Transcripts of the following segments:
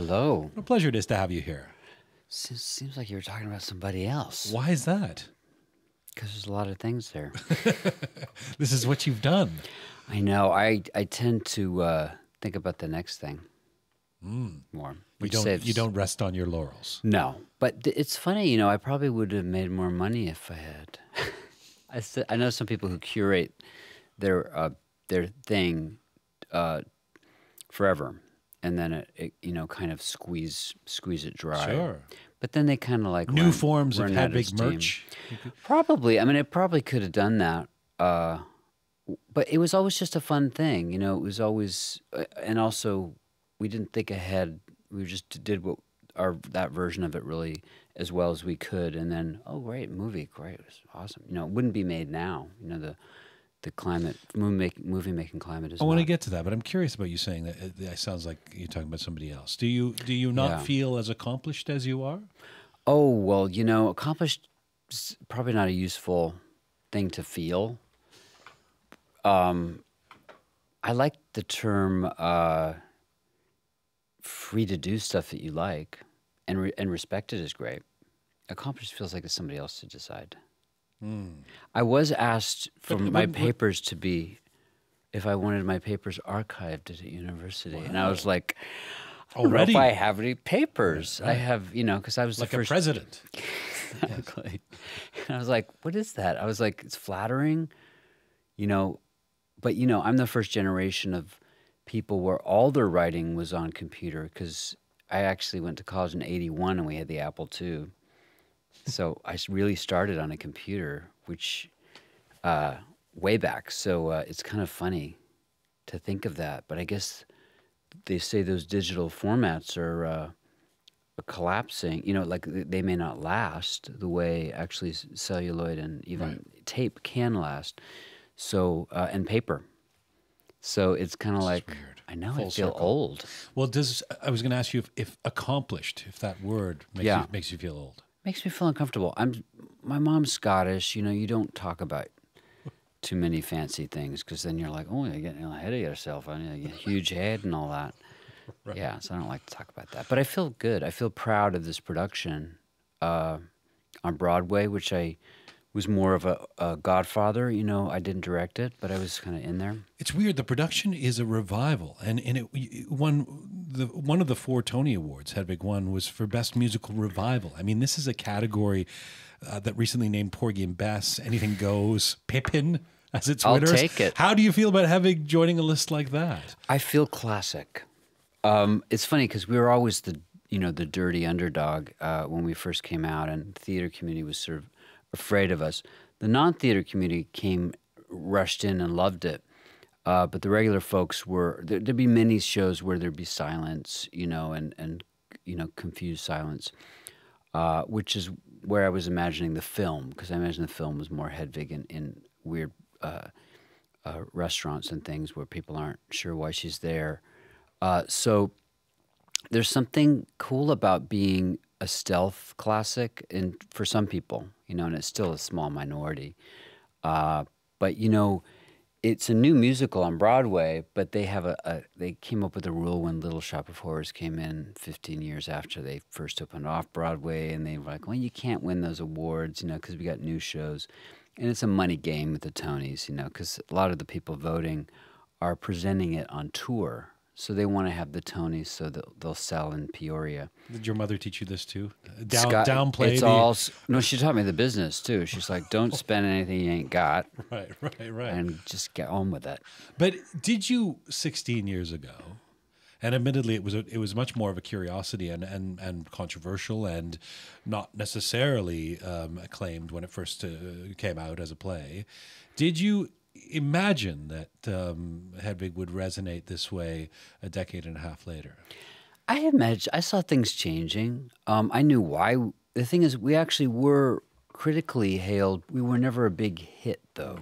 Hello. What a pleasure it is to have you here. Seems, seems like you were talking about somebody else. Why is that? Because there's a lot of things there. This is what you've done. I know. I I tend to uh, think about the next thing more. You don't, saves. you don't rest on your laurels. No, but th- it's funny. You know, I probably would have made more money if I had. I know some people who curate their uh, their thing uh, forever, and then it, it you know kind of squeeze squeeze it dry. Sure. But then they kind of like New run- forms of run out Hedwig steam. merch. Probably. I mean, it probably could have done that. Uh, but it was always just a fun thing, you know. It was always, uh, and also, we didn't think ahead. We just did what our that version of it really as well as we could, and then oh great movie, great, it was awesome. You know, it wouldn't be made now. You know the the climate movie making movie making climate is. I want to get to that, but I'm curious about you saying that. It, it sounds like you're talking about somebody else. Do you do you not Yeah. feel as accomplished as you are? Oh well, you know, accomplished is probably not a useful thing to feel. Um, I like the term uh, free to do stuff that you like, and re- and respected is great. Accomplished feels like it's somebody else to decide. I was asked for But- my but- papers to be, if I wanted my papers archived at a university, and I was like. I don't know Already? if I have any papers. I have, you know, because I was Like the a president. Exactly. And I was like, what is that? I was like, it's flattering, you know, but you know, I'm the first generation of people where all their writing was on computer because I actually went to college in 81 and we had the Apple II. So I really started on a computer, which uh, way back. So uh, it's kind of funny to think of that. But I guess they say those digital formats are uh, collapsing. You know, like they may not last the way actually celluloid and even tape can last. So uh, and paper. So it's kind of like weird. I know Full I feel circle. old. Well, does I was going to ask you if, if accomplished, if that word makes Yeah. you, makes you feel old. Makes me feel uncomfortable. I'm my mom's Scottish. You know, you don't talk about too many fancy things because then you're like, oh, you're getting ahead of yourself. I you a huge head and all that. Yeah, so I don't like to talk about that. But I feel good. I feel proud of this production uh, on Broadway, which I was more of a, a Godfather. You know, I didn't direct it, but I was kind of in there. It's weird. The production is a revival, and and it won the one of the four Tony Awards. Hedwig won was for best musical revival. I mean, this is a category uh, that recently named Porgy and Bess, Anything Goes, Pippin as its I'll winners. take it. How do you feel about Hedwig joining a list like that? I feel classic. Um, it's funny because we were always the you know the dirty underdog uh, when we first came out, and the theater community was sort of afraid of us. The non-theater community came rushed in and loved it, uh, but the regular folks were there, there'd be many shows where there'd be silence, you know, and and you know confused silence, uh, which is where I was imagining the film because I imagine the film was more Hedwig in, in weird. Uh, uh, restaurants and things where people aren't sure why she's there. Uh, so there's something cool about being a stealth classic, and for some people, you know, and it's still a small minority. Uh, but you know, it's a new musical on Broadway, but they have a, a they came up with a rule when Little Shop of Horrors came in 15 years after they first opened off Broadway, and they were like, well, you can't win those awards, you know, because we got new shows, and it's a money game with the Tonys, you know, because a lot of the people voting are presenting it on tour. So they want to have the Tonys so that they'll sell in Peoria. Did your mother teach you this too? Down, Scott- downplay It's the all no. She taught me the business too. She's like, don't spend anything you ain't got, right, right, right. and just get on with it. But did you 16 years ago? And admittedly, it was a, it was much more of a curiosity and and, and controversial and not necessarily um, acclaimed when it first uh, came out as a play. Did you imagine that um, Hedwig would resonate this way a decade and a half later? I imagine I saw things changing. Um, I knew why. The thing is, we actually were critically hailed. We were never a big hit, though.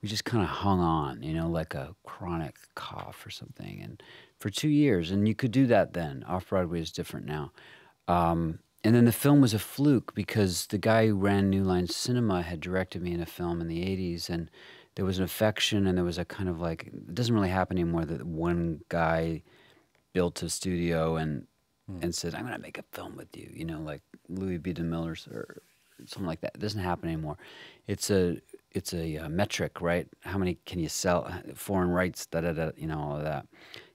We just kind of hung on, you know, like a chronic cough or something, and for two years. And you could do that then. Off Broadway is different now. Um, and then the film was a fluke because the guy who ran New Line Cinema had directed me in a film in the '80s, and there was an affection, and there was a kind of like it doesn't really happen anymore that one guy built a studio and and said, "I'm going to make a film with you," you know, like Louis B. DeMiller's or something like that. It doesn't happen anymore. It's a it's a uh, metric, right? How many can you sell? Foreign rights, da da da. You know, all of that.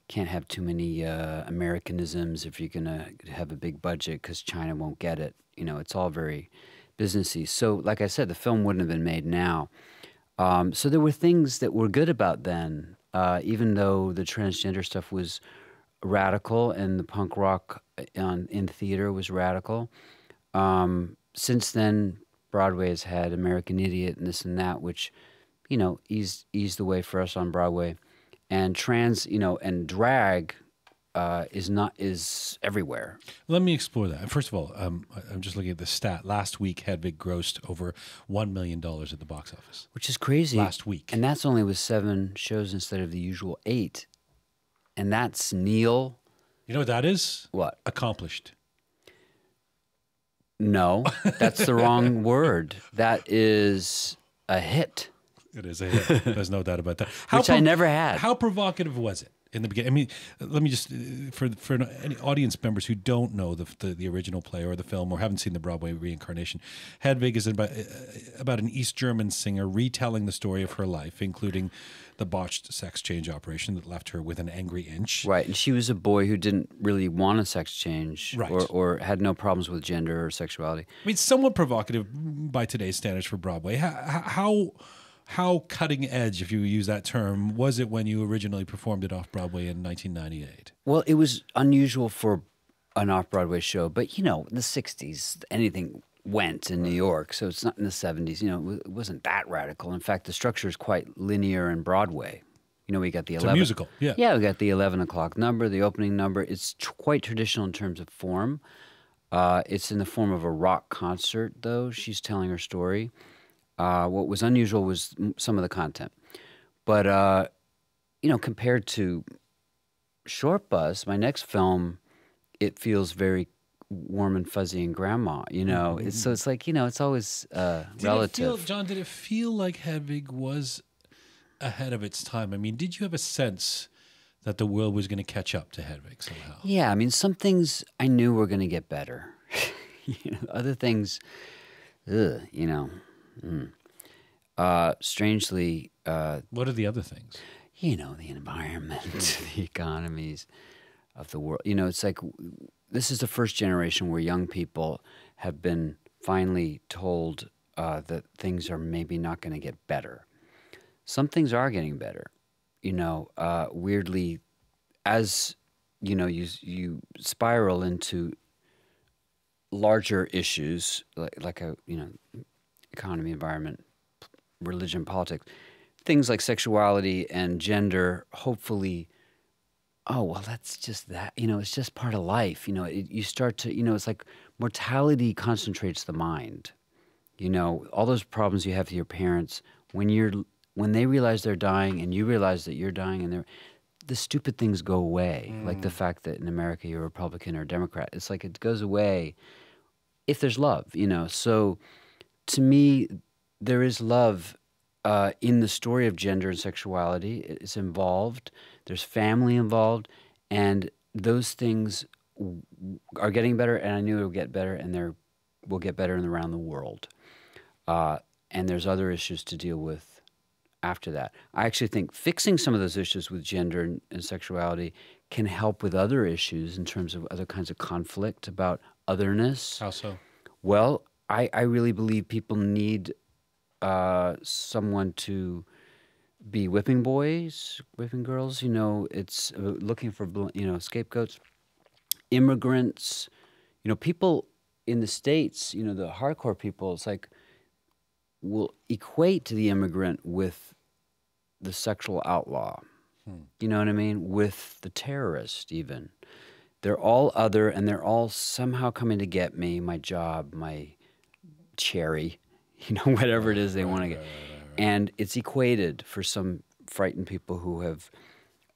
Can't have too many uh, Americanisms if you're going to have a big budget because China won't get it. You know, it's all very businessy. So, like I said, the film wouldn't have been made now. Um, so there were things that were good about then, uh, even though the transgender stuff was radical and the punk rock on, in theater was radical. Um, since then, Broadway has had American Idiot and this and that, which, you know, eased eased the way for us on Broadway, and trans, you know, and drag uh, is not is everywhere. Let me explore that. First of all, um, I'm just looking at the stat. Last week, Hedwig grossed over one million dollars at the box office. which is crazy. Last week. and that's only with seven shows instead of the usual eight, and that's Neil. You know what that is? What? Accomplished. No, that's the wrong word. That is a hit. It is a hit. There's no doubt about that. How Which I never had. How provocative was it in the beginning? I mean, let me just uh, for for any audience members who don't know the, the the original play or the film or haven't seen the Broadway reincarnation, Hedwig is about uh, about an East German singer retelling the story of her life, including the botched sex change operation that left her with an angry inch. Right, and she was a boy who didn't really want a sex change, Right. or, or had no problems with gender or sexuality. I mean, somewhat provocative by today's standards for Broadway. How, how how cutting edge, if you use that term, was it when you originally performed it off Broadway in 1998? Well, it was unusual for an off Broadway show, but you know, in the 60s, anything went in New York, so it's not in the 70s. You know, it wasn't that radical. In fact, the structure is quite linear in Broadway. You know, we got the a 11. musical, yeah. Yeah, we got the 11 o'clock number, the opening number. It's tr- quite traditional in terms of form. Uh, it's in the form of a rock concert, though. She's telling her story. Uh, what was unusual was some of the content. But, uh, you know, compared to Short Bus, my next film, it feels very warm and fuzzy and grandma, you know? It's, so it's like, you know, it's always uh, Did relative. Feel, John, did it feel like Hedwig was ahead of its time? I mean, did you have a sense that the world was going to catch up to Hedwig somehow? Yeah, I mean, some things I knew were going to get better. you know, other things, ugh, you know. Mm. Uh, strangely, uh, What are the other things? you know, the environment, the economies of the world. You know, it's like this is the first generation where young people have been finally told uh, that things are maybe not going to get better. Some things are getting better. You know, uh, weirdly, as you know, you you spiral into larger issues like like a you know economy, environment, religion, politics, things like sexuality and gender. Hopefully, oh well, that's just that. You know, it's just part of life. You know, it, you start to you know, it's like mortality concentrates the mind. You know, all those problems you have with your parents when you're when they realize they're dying and you realize that you're dying and they're the stupid things go away, like the mm. fact that in America you're a Republican or a Democrat. It's like it goes away if there's love, you know. So to me, there is love uh, in the story of gender and sexuality. It's involved. There's family involved, and those things w- are getting better. And I knew it would get better, and they will get better in around the world. Uh, and there's other issues to deal with after that. I actually think fixing some of those issues with gender and, and sexuality can help with other issues in terms of other kinds of conflict about otherness. How so? Well, I, I really believe people need uh, someone to be whipping boys, whipping girls. You know, it's uh, looking for you know scapegoats, immigrants. You know, people in the states. You know, the hardcore people. It's like will equate to the immigrant with the sexual outlaw. You know what I mean? With the terrorist, even. They're all other and they're all somehow coming to get me, my job, my cherry, you know, whatever it is they want to get. And it's equated for some frightened people who have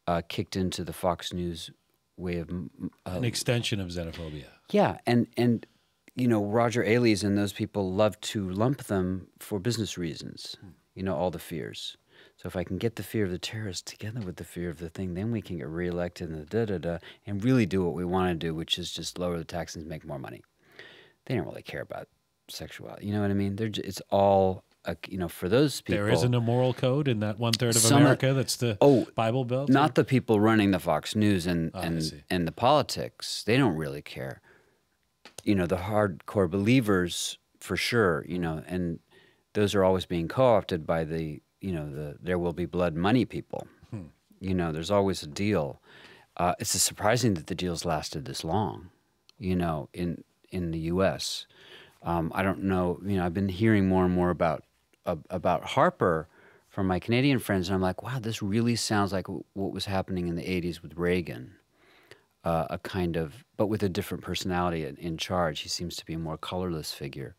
uh, kicked into the Fox News way of. Uh, An extension of xenophobia. yeah, and and you know Roger Ailes and those people love to lump them for business reasons. You know all the fears. So if I can get the fear of the terrorist together with the fear of the thing, then we can get reelected and da da da, and really do what we want to do, which is just lower the taxes and make more money. They don't really care about sexuality. You know what I mean? They're just, it's all a, you know for those people. There isn't a moral code in that one third of America that's the Oh, Bible Belt. not the people running the Fox News and Oh, and and the politics. They don't really care. You know, the hardcore believers for sure. You know, and those are always being co-opted by the you know the there will be blood money people. Hmm. You know, there's always a deal. Uh, it's surprising that the deals lasted this long. You know, in in the U.S. Um, I don't know. You know, I've been hearing more and more about ab- about Harper from my Canadian friends, and I'm like, wow, this really sounds like what was happening in the '80s with Reagan. Uh, a kind of, but with a different personality in, in charge. He seems to be a more colorless figure,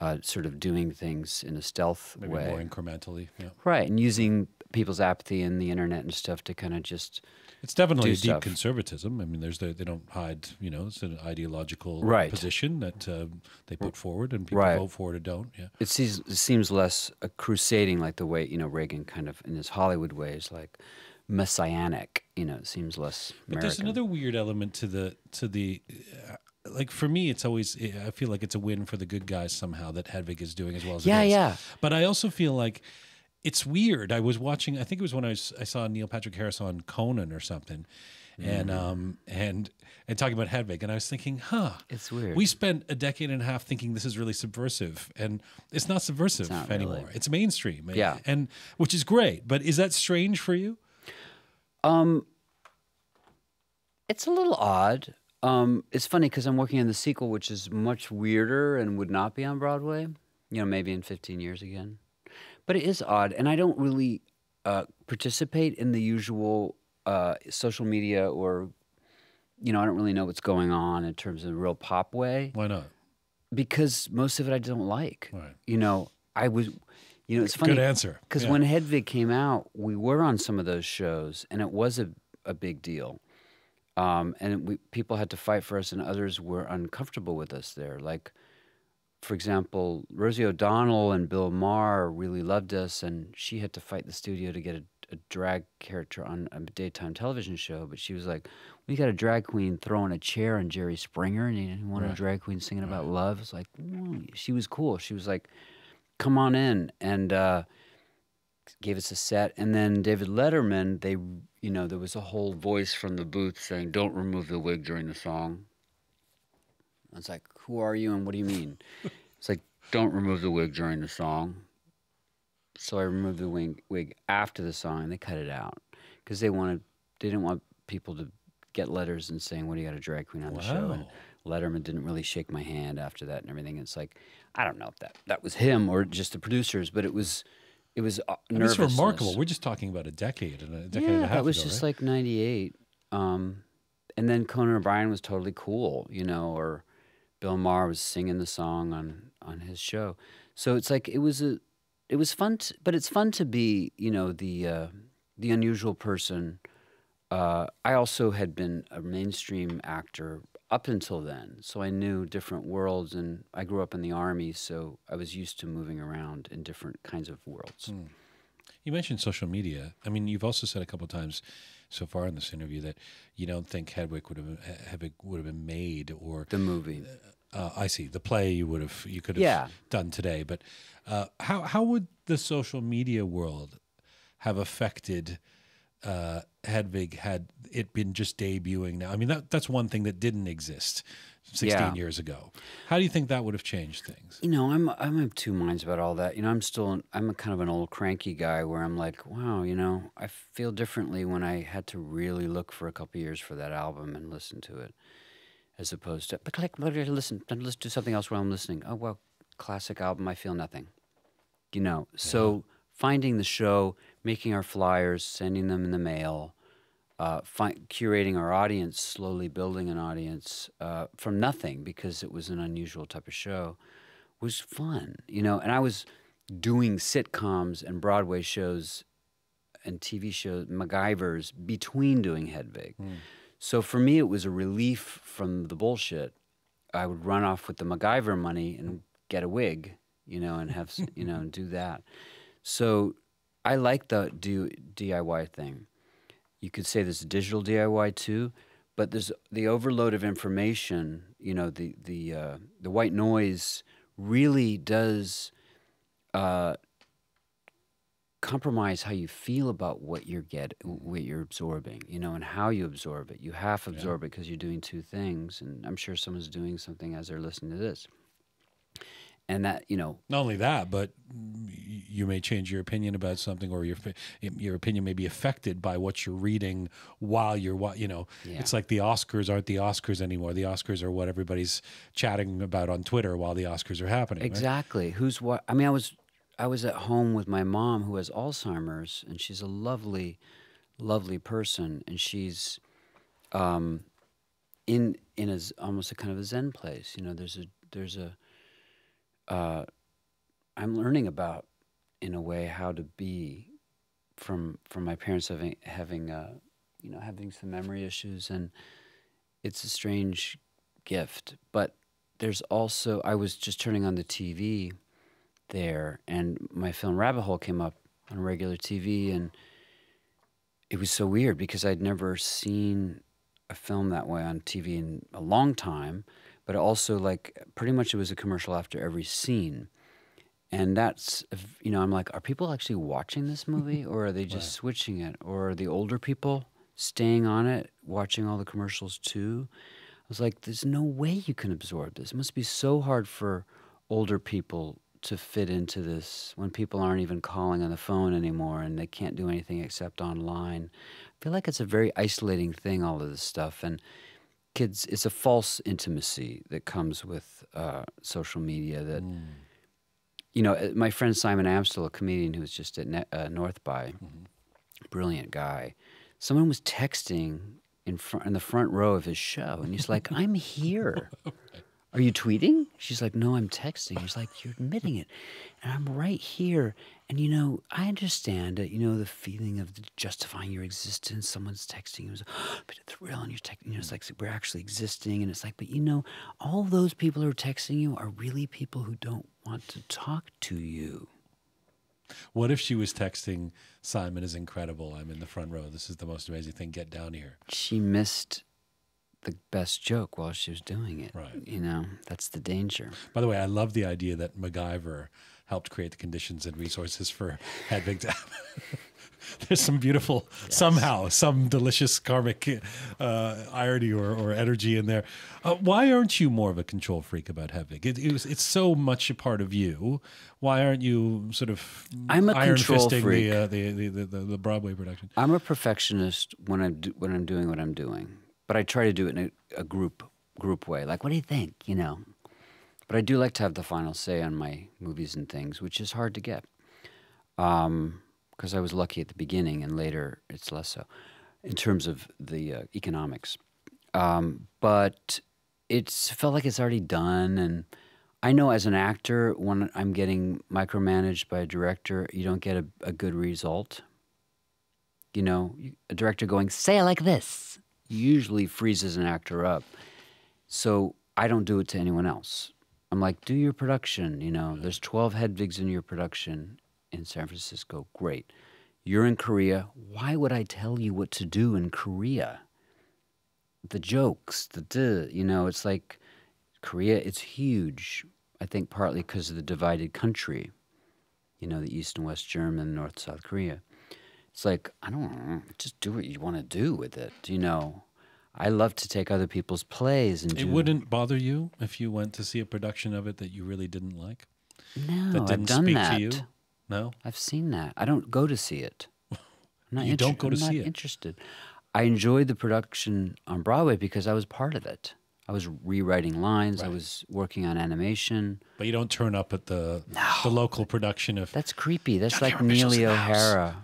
uh, sort of doing things in a stealth maybe way, more incrementally. Yeah. right? And using people's apathy and the internet and stuff to kind of just It's definitely a deep stuff. conservatism. I mean, there's the, they don't hide. You know, it's an ideological Right. position that uh, they put forward, and people Right. vote for it or don't. Yeah. it seems it seems less uh, crusading like the way you know Reagan kind of in his Hollywood ways like messianic you know it seems less But there's another weird element to the to the uh, like for me it's always I feel like it's a win for the good guys somehow that Hedwig is doing as well as Yeah, it is. yeah. But I also feel like it's weird. I was watching I think it was when I was I saw Neil Patrick Harris on Conan or something. And Mm. um and and talking about Hedwig and I was thinking, huh. It's weird. We spent a decade and a half thinking this is really subversive and it's not subversive not anymore. really. It's mainstream. Yeah. And which is great. But is that strange for you? Um, it's a little odd. Um, it's funny because I'm working on the sequel, which is much weirder and would not be on Broadway. You know, maybe in 15 years again. But it is odd, and I don't really uh, participate in the usual uh, social media or, you know, I don't really know what's going on in terms of real pop way Why not? because most of it I don't like. Right. You know, I was, you know, it's funny. Good answer. Because Yeah. when Hedwig came out, we were on some of those shows, and it was a, a big deal. Um, and we, people had to fight for us, and others were uncomfortable with us there. Like, for example, Rosie O'Donnell and Bill Maher really loved us, and she had to fight the studio to get a, a drag character on a daytime television show. But she was like, "We got a drag queen throwing a chair on Jerry Springer, and you want a drag queen singing about love." It's like, mm. she was cool. She was like, "Come on in," and uh, gave us a set. And then David Letterman, they, you know, there was a whole voice from the booth saying, "Don't remove the wig during the song." I was like, "Who are you, and what do you mean?" it's like, "Don't remove the wig during the song." So I removed the wig, wig after the song, and they cut it out because they wanted, they didn't want people to get letters and saying, "What do you got a drag queen on the show?" And Letterman didn't really shake my hand after that and everything. It's like, I don't know if that that was him or just the producers, but it was, it was uh, mean, it's remarkable. We're just talking about a decade and a decade yeah, and a half that was ago, just right? like '98. Um, and then Conan O'Brien was totally cool, you know, or Bill Maher was singing the song on on his show. So it's like it was a, it was fun, to, but it's fun to be, you know, the uh, the unusual person. Uh, I also had been a mainstream actor up until then, so I knew different worlds, and I grew up in the army, so I was used to moving around in different kinds of worlds. You mentioned social media. I mean, you've also said a couple of times so far in this interview that you don't think Hedwig would have Hedwig would have been made, or The movie. uh, I see the play you would have you could have Yeah. done today. But uh, how how would the social media world have affected uh, Hedwig had it been just debuting now? I mean, that that's one thing that didn't exist sixteen Yeah. years ago. How do you think that would have changed things? You know, I'm I'm of two minds about all that. You know, I'm still I'm a kind of an old cranky guy where I'm like, wow, you know, I feel differently when I had to really look for a couple years for that album and listen to it, as opposed to but click, listen, let's do something else while I'm listening. Oh well, classic album, I feel nothing. You know, so finding the show, making our flyers, sending them in the mail, uh, curating our audience, slowly building an audience uh, from nothing because it was an unusual type of show, was fun. You know, and I was doing sitcoms and Broadway shows and TV shows, MacGyver's, between doing Hedwig. So for me, it was a relief from the bullshit. I would run off with the MacGyver money and get a wig, you know, and have, you know, and do that. So I like the do DIY thing. You could say there's digital DIY too, but there's the overload of information. You know, the the uh, the white noise really does uh, compromise how you feel about what you're get what you're absorbing. You know, and how you absorb it. You half absorb it because you're doing two things, and I'm sure someone's doing something as they're listening to this. And that you know, Not only that, but you may change your opinion about something, or your your opinion may be affected by what you're reading while you're wa- you know. Yeah. It's like the Oscars aren't the Oscars anymore. The Oscars are what everybody's chatting about on Twitter while the Oscars are happening. right? Exactly. Who's what? I mean, I was I was at home with my mom who has Alzheimer's, and she's a lovely, lovely person, and she's um, in in a almost a kind of a Zen place. You know, there's a there's a uh, I'm learning about in a way how to be from from my parents having having uh, you know having some memory issues, and it's a strange gift, but there's also I was just turning on the TV there and my film Rabbit Hole came up on regular TV and it was so weird because I'd never seen a film that way on TV in a long time, but also like pretty much it was a commercial after every scene. And that's you know I'm like are people actually watching this movie or are they just switching it or are the older people staying on it watching all the commercials too? I was like, there's no way you can absorb this. It must be so hard for older people to fit into this when people aren't even calling on the phone anymore and they can't do anything except online. I feel like it's a very isolating thing, all of this stuff. And kids, it's a false intimacy that comes with uh, social media that. You know, uh, my friend Simon Amstell, a comedian who was just at Ne- uh, North by, brilliant guy. Someone was texting in front in the front row of his show, and he's like, "I'm here. Are you tweeting?" She's like, "No, I'm texting." He's like, "You're admitting it, and I'm right here." And you know, I understand that. You know, the feeling of justifying your existence. Someone's texting you, it's a bit of thrill, and you're texting. You know, it's like we're actually existing, and it's like, but you know, all those people who are texting you are really people who don't want to talk to you. What if she was texting Simon is incredible? I'm in the front row. This is the most amazing thing. Get down here. she missed the best joke while she was doing it. Right. You know, that's the danger. By the way, I love the idea that MacGyver helped create the conditions and resources for Hedwig to There's some beautiful, somehow, some delicious karmic uh, irony or, or energy in there. Uh, why aren't you more of a control freak about Hedwig? It, it was, it's so much a part of you. Why aren't you sort of I'm a iron control freak. The, uh, the, the, the, the, the Broadway production? I'm a perfectionist when I'm do, when I'm doing what I'm doing, but I try to do it in a, a group group way. Like, what do you think? You know. But I do like to have the final say on my movies and things, which is hard to get. Um, because I was lucky at the beginning, and later it's less so, in terms of the uh, economics. Um, but it's felt like it's already done, and I know as an actor, when I'm getting micromanaged by a director, you don't get a, a good result. You know, a director going, say it like this, usually freezes an actor up. So I don't do it to anyone else. I'm like, do your production. You know, there's 12 Hedwigs in your production in San Francisco. Great. You're in Korea. Why would I tell you what to do in Korea? The jokes, the duh, you know, it's like Korea, it's huge. I think partly because of the divided country, you know, the East and West German, North South Korea. It's like, I don't know, just do what you want to do with it, you know. I love to take other people's plays and It do. wouldn't bother you if you went to see a production of it that you really didn't like? No, that I've done speak that. to you? No? I've seen that. I don't go to see it. I'm not You don't go I'm to not see it? Interested. I enjoyed the production on Broadway because I was part of it. I was rewriting lines. I was working on animation. But you don't turn up at the the local production of That's creepy. That's Johnny like Neely. O'Hara.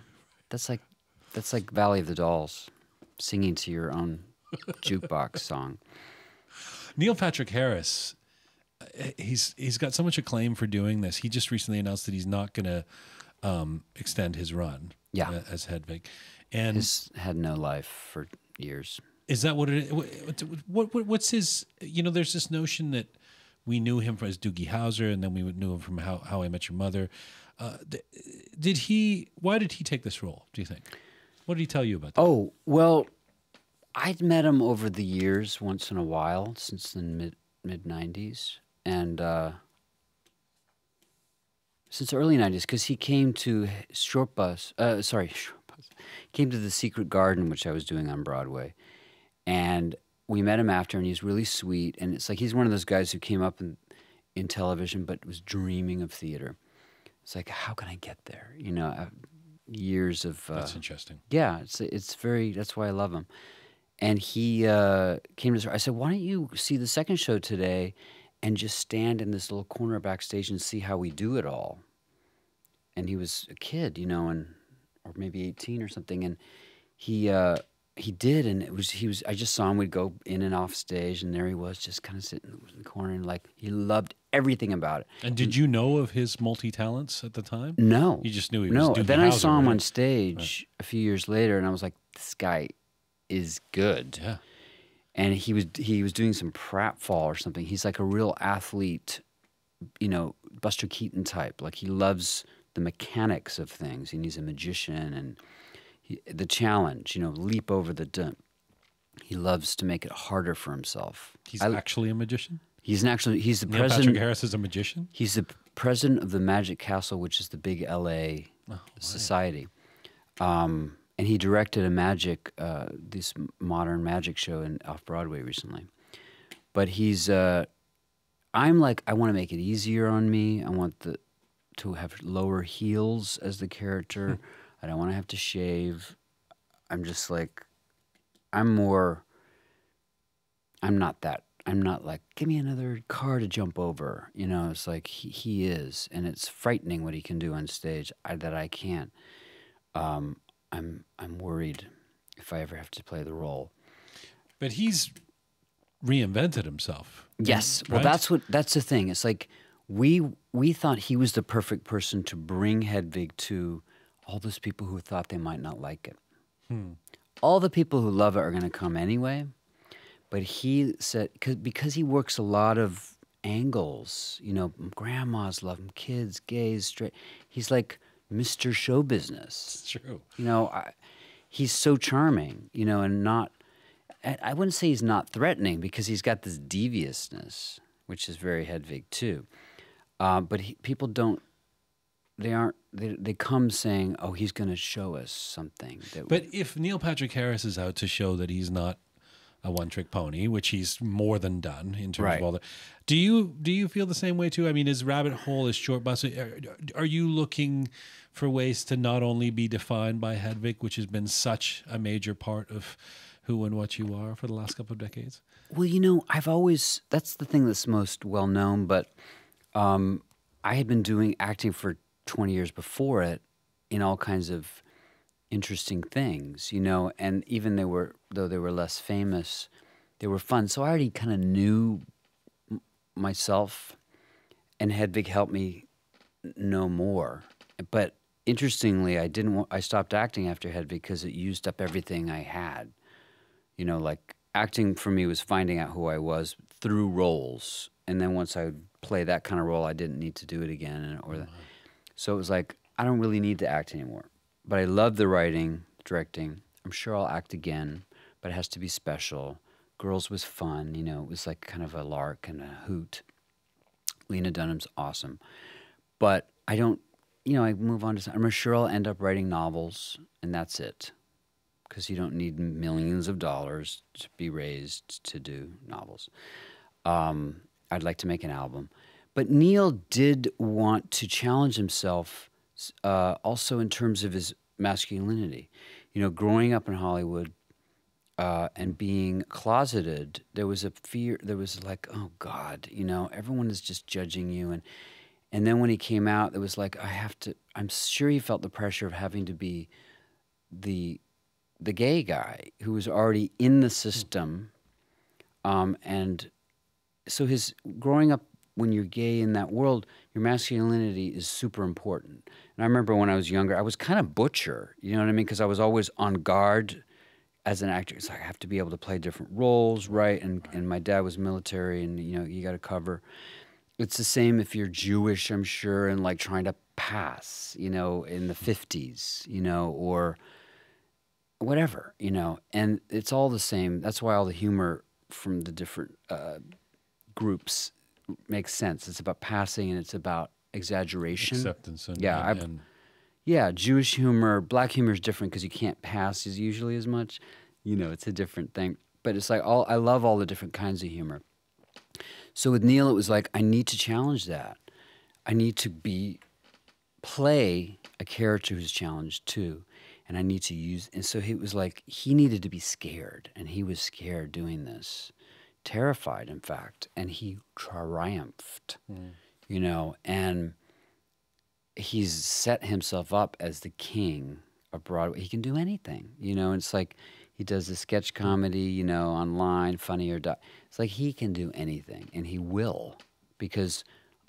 That's like that's like Valley of the Dolls, singing to your own jukebox song. Neil Patrick Harris. He's he's got so much acclaim for doing this. He just recently announced that he's not going to um, extend his run Yeah. uh, as Hedwig. And He's had no life for years. is that what it what, what, what what's his you know there's this notion that we knew him as Doogie Howser and then we knew him from How How I Met Your Mother. Uh, did he? Why did he take this role? Do you think? What did he tell you about that? Oh, well, I'd met him over the years once in a while since the mid mid 90s and uh, since the early 90s because he came to Short Bus, uh, sorry, Short Bus, came to the Secret Garden, which I was doing on Broadway. And we met him after, and he's really sweet. And it's like he's one of those guys who came up in, in television but was dreaming of theater. It's like, how can I get there? You know, uh, years of. Uh, That's interesting. yeah, it's it's very. That's why I love him. And he uh, came to. I said, "Why don't you see the second show today, and just stand in this little corner backstage and see how we do it all?" And he was a kid, you know, and or maybe eighteen or something, and he uh, he did, and it was he was. I just saw him. We'd go in and off stage, and there he was, just kind of sitting in the corner, and like he loved everything about it. And did you know of his multi talents at the time? No, You just knew he was. no. Then I saw him right? on stage a few years later, and I was like, "This guy is good." Yeah. and he was he was doing some pratfall or something. He's like a real athlete, you know, Buster Keaton type. Like he loves the mechanics of things, and he's a magician and he, the challenge. You know, leap over the dump. He loves to make it harder for himself. He's I- actually a magician. he's an actually he's the Neil president. Patrick Harris is a magician. He's the president of the Magic Castle, which is the big LA society. Um, and he directed a magic, uh, this modern magic show in off Broadway recently. But he's, uh, I'm like, I want to make it easier on me. I want the to have lower heels as the character. I don't want to have to shave. I'm just like, I'm more. I'm not that. I'm not like, give me another car to jump over. You know, it's like he, he is, and it's frightening what he can do on stage I, that I can't. Um, I'm I'm worried if I ever have to play the role. But he's reinvented himself. Yes. Well, that's what that's the thing. It's like we we thought he was the perfect person to bring Hedwig to all those people who thought they might not like it. Hmm. All the people who love it are going to come anyway. But he said cause, because he works a lot of angles. You know, grandmas love him, kids, gays, straight. He's like Mr. Show Business. It's true. You know, I, he's so charming, you know, and not, I wouldn't say he's not threatening because he's got this deviousness, which is very Hedwig too. Uh, but he, people don't, they aren't, they, they come saying, oh, he's going to show us something. That But if Neil Patrick Harris is out to show that he's not a one-trick pony, which he's more than done in terms Right. of all that, do you do you feel the same way too? I mean, is Rabbit Hole, is Short Bus, are, are you looking for ways to not only be defined by Hedwig, which has been such a major part of who and what you are for the last couple of decades? Well, you know, I've always, that's the thing that's most well known, but um, I had been doing acting for 20 years before it in all kinds of interesting things, you know, and even they were, though they were less famous, they were fun. So I already kind of knew myself, and Hedwig helped me know more. But interestingly, I didn't, wa- I stopped acting after Hedwig because it used up everything I had you know, like acting for me was finding out who I was through roles, and then once I play that kind of role, I didn't need to do it again, or the, so it was like I don't really need to act anymore. But I love the writing, directing. I'm sure I'll act again, but it has to be special. Girls was fun, you know. It was like kind of a lark and a hoot. Lena Dunham's awesome, but I don't. You know, I move on to. I'm sure I'll end up writing novels, and that's it because you don't need millions of dollars to be raised to do novels. Um, I'd like to make an album. But Neil did want to challenge himself uh, also in terms of his masculinity. You know, growing up in Hollywood uh, and being closeted, there was a fear, there was like, oh God, you know, everyone is just judging you. And, and then when he came out, it was like, I have to, I'm sure he felt the pressure of having to be the the gay guy who was already in the system, um, and so his growing up when you're gay in that world, your masculinity is super important. And I remember when I was younger, I was kind of butcher, you know what I mean? Because I was always on guard as an actor. It's like I have to be able to play different roles, right? And and my dad was military, and you know you got to cover. It's the same if you're Jewish, I'm sure, and like trying to pass, you know, in the 50s, you know, or whatever, you know, and it's all the same. That's why all the humor from the different uh, groups makes sense. It's about passing and it's about exaggeration. Acceptance and Yeah, and, and Yeah, Jewish humor, black humor is different because you can't pass as usually as much. You know, it's a different thing. But it's like all I love all the different kinds of humor. So with Neil, it was like I need to challenge that. I need to be play a character who's challenged too, and I need to use. And so he was like he needed to be scared, and he was scared doing this, terrified in fact, and he triumphed. Hmm. You know, and he's set himself up as the king of Broadway. He can do anything, you know. And it's like he does the sketch comedy, you know, online, funny or die. It's like he can do anything, and he will, because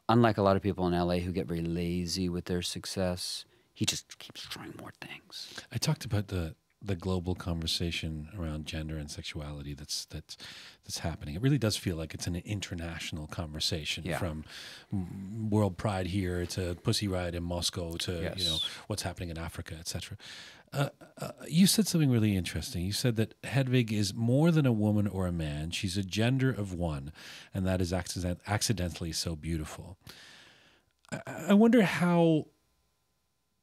unlike a lot of people in LA who get very lazy with their success, he just keeps trying more things. I talked about the the global conversation around gender and sexuality that's that's that's happening. It really does feel like it's an international conversation Yeah. from World Pride here to Pussy Riot in Moscow to you know what's happening in Africa, etc. Uh, uh, you said something really interesting. You said that Hedwig is more than a woman or a man. She's a gender of one, and that is accident- accidentally so beautiful. I, I wonder how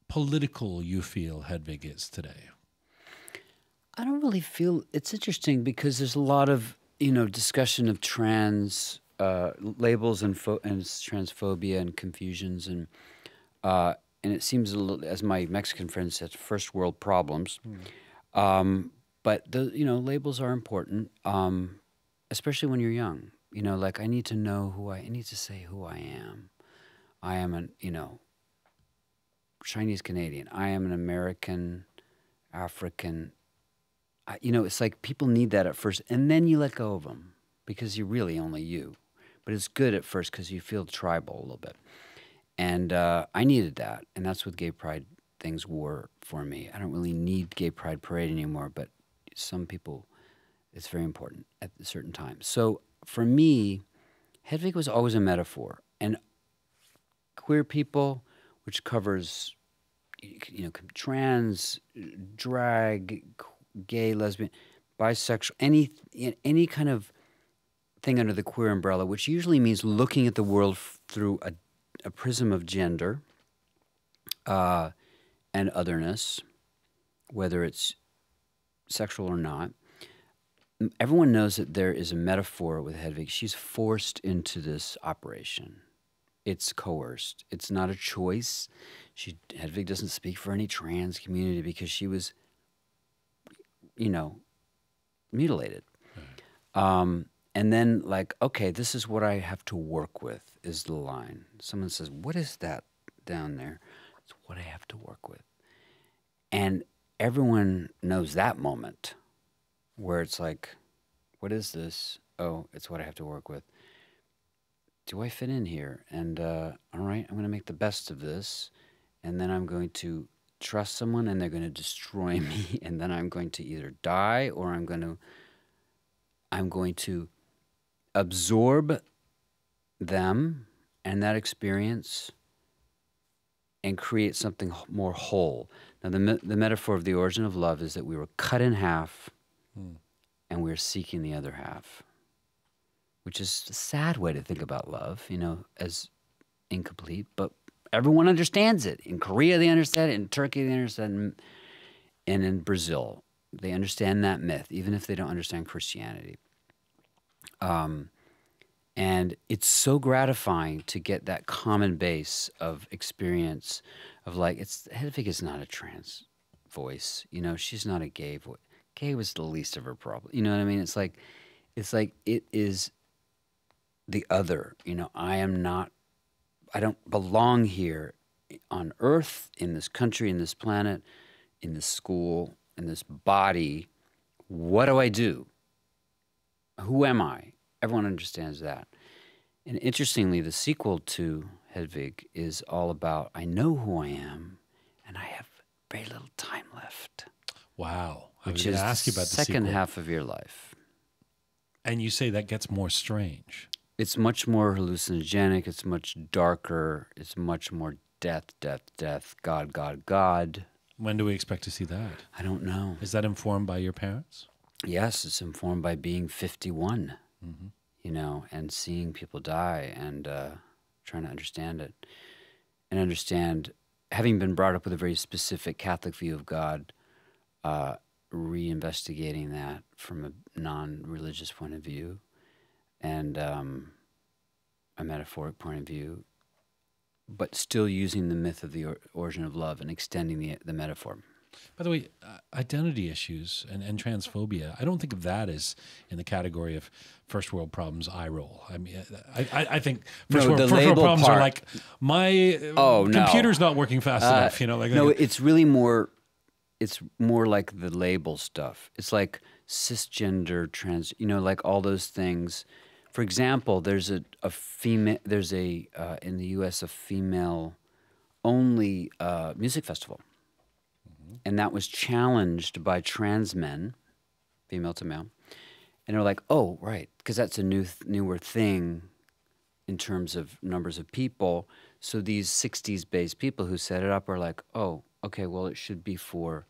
political you feel Hedwig is today. I don't really feel it's interesting because there's a lot of you know discussion of trans uh, labels and and transphobia and confusions and uh, and it seems a little, as my Mexican friend said, first world problems. Um, but the you know labels are important, um, especially when you're young. You know, like I need to know who I, I need to say who I am. I am an you know Chinese Canadian. I am an American, African. You know, it's like people need that at first, and then you let go of them because you're really only you. But it's good at first because you feel tribal a little bit, and uh, I needed that, and that's what gay pride things were for me. I don't really need gay pride parade anymore, but some people, it's very important at a certain time. So for me, Hedwig was always a metaphor, and queer people, which covers you know trans, drag, gay, lesbian, bisexual, any any kind of thing under the queer umbrella, which usually means looking at the world through a, a prism of gender uh, and otherness, whether it's sexual or not. Everyone knows that there is a metaphor with Hedwig. She's forced into this operation. It's coerced. It's not a choice. She Hedwig doesn't speak for any trans community because she was, you know, mutilated. Um, and then, like, okay, this is what I have to work with, is the line. Someone says, What is that down there? It's what I have to work with. And everyone knows that moment where it's like, What is this? Oh, it's what I have to work with. Do I fit in here? And, uh, all right, I'm going to make the best of this. And then I'm going to trust someone and they're going to destroy me. And then I'm going to either die or I'm going to I'm going to absorb them and that experience and create something more whole. Now, the, me- the metaphor of the origin of love is that we were cut in half hmm. and we are seeking the other half, which is a sad way to think about love, you know, as incomplete, but everyone understands it. In Korea, they understand it. In Turkey, they understand it. And in Brazil, they understand that myth, even if they don't understand Christianity. Um, and it's so gratifying to get that common base of experience of like, it's Hedwig is not a trans voice, you know, she's not a gay voice. Gay was the least of her problem. You know what I mean? It's like, it's like it is the other. You know, I am not, I don't belong here on earth, in this country, in this planet, in this school, in this body. What do I do? Who am I? Everyone understands that. And interestingly, the sequel to Hedwig is all about I know who I am, and I have very little time left, Wow. I was which going is to ask you about the second sequel. half of your life. And you say that gets more strange. It's much more hallucinogenic. It's much darker. It's much more death, death, death, God, God, God. When do we expect to see that? I don't know. Is that informed by your parents? Yes, it's informed by being 51, you know, and seeing people die and uh, trying to understand it. And understand, having been brought up with a very specific Catholic view of God, uh, reinvestigating that from a non religious point of view and um, a metaphoric point of view, but still using the myth of the or- origin of love and extending the, the metaphor. By the way, uh, identity issues and, and transphobia, I don't think of that as in the category of first world problems I roll. I mean, I, I, I think first, No, world, first world problems are like my uh, Oh, no. computer's not working fast Uh, enough. You know, like no, like- it's really more. It's more like the label stuff. It's like cisgender, trans. You know, like all those things. For example, there's a, a female. There's a uh, in the U.S. a female only uh, music festival, and that was challenged by trans men, female to male, and they're like, oh right, because that's a new th- newer thing in terms of numbers of people. So these 60s based people who set it up are like, oh, okay, well, it should be for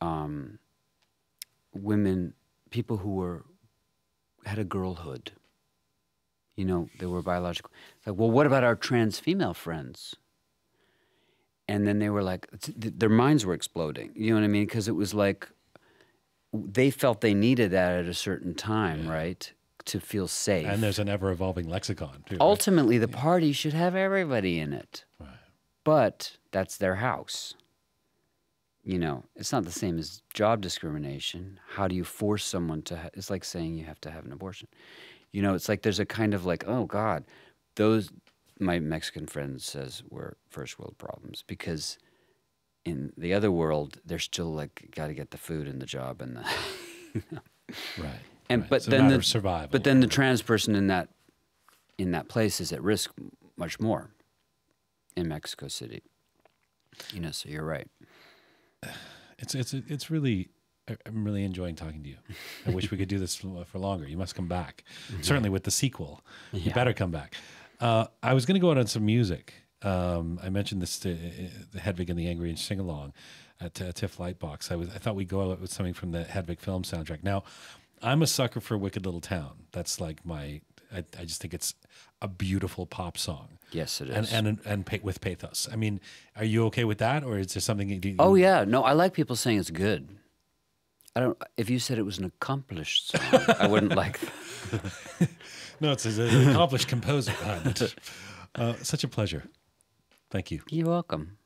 um, women, people who were had a girlhood. You know, they were biological. It's like, well, what about our trans female friends? And then they were like, th- th- their minds were exploding. You know what I mean? Because it was like they felt they needed that at a certain time, right? To feel safe. and there's an ever evolving lexicon too. right? Ultimately, the party should have everybody in it. Right. But that's their house. You know, it's not the same as job discrimination. How do you force someone to? Ha- it's like saying you have to have an abortion. You know, it's like there's a kind of like, oh God, those my Mexican friend says were first world problems because in the other world they're still like got to get the food and the job and the Right. and right. but then the survival. but then the trans person in that in that place is at risk much more in Mexico City. You know, so you're right. It's it's it's really I'm really enjoying talking to you. I wish we could do this for longer. You must come back. Certainly with the sequel, you better come back. Uh, I was going to go out on some music. Um, I mentioned this to uh, Hedwig and the Angry Inch sing along at uh, TIFF Lightbox. I was I thought we'd go out with something from the Hedwig film soundtrack. Now, I'm a sucker for Wicked Little Town. That's like my. I, I just think it's a beautiful pop song. Yes, it is. And and and with pathos. I mean, are you okay with that, or is there something? You, you- oh yeah, no, I like people saying it's good. I don't. If you said it was an accomplished song, I wouldn't like. That. No, it's an accomplished composer. Uh, such a pleasure. Thank you. You're welcome.